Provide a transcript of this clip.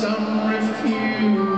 some refuse.